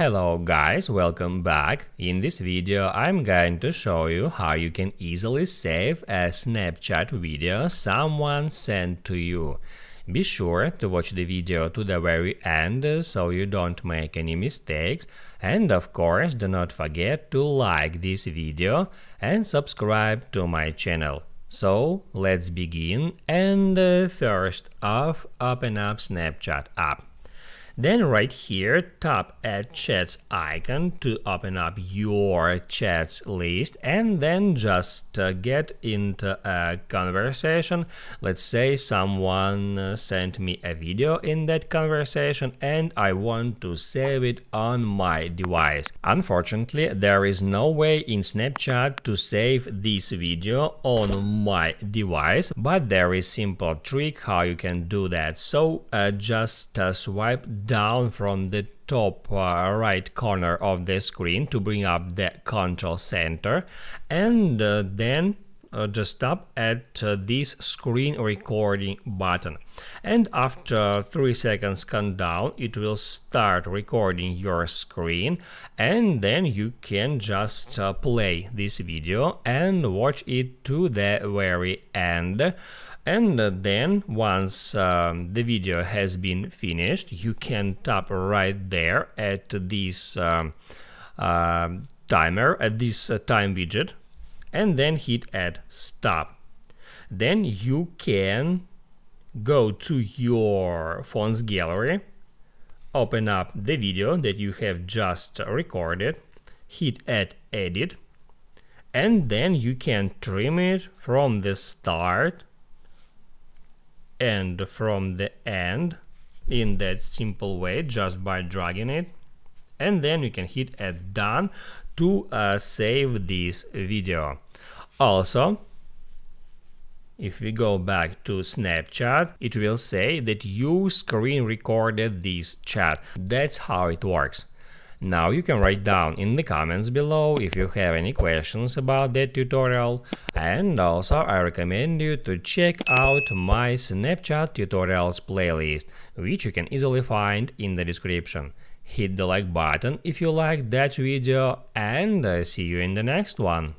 Hello guys, welcome back. In this video I'm going to show you how you can easily save a Snapchat video someone sent to you. Be sure to watch the video to the very end so you don't make any mistakes and of course do not forget to like this video and subscribe to my channel. So let's begin and uh, first off open up Snapchat app. Then right here, tap at chats icon to open up your chats list and then just uh, get into a conversation. Let's say someone uh, sent me a video in that conversation and I want to save it on my device. Unfortunately, there is no way in Snapchat to save this video on my device, but there is simple trick how you can do that. So uh, just uh, swipe down from the top uh, right corner of the screen to bring up the control center. And uh, then uh, just tap at uh, this screen recording button. And after 3 seconds countdown it will start recording your screen. And then you can just uh, play this video and watch it to the very end. And then once um, the video has been finished you can tap right there at this um, uh, timer at this uh, time widget and then hit add stop. Then you can go to your phone's gallery open up the video that you have just recorded hit add edit and then you can trim it from the start and from the end in that simple way just by dragging it and then you can hit add done to uh, save this video also if we go back to Snapchat, it will say that you screen recorded this chat. That's how it works. Now you can write down in the comments below if you have any questions about that tutorial and also I recommend you to check out my Snapchat tutorials playlist, which you can easily find in the description. Hit the like button if you liked that video and see you in the next one.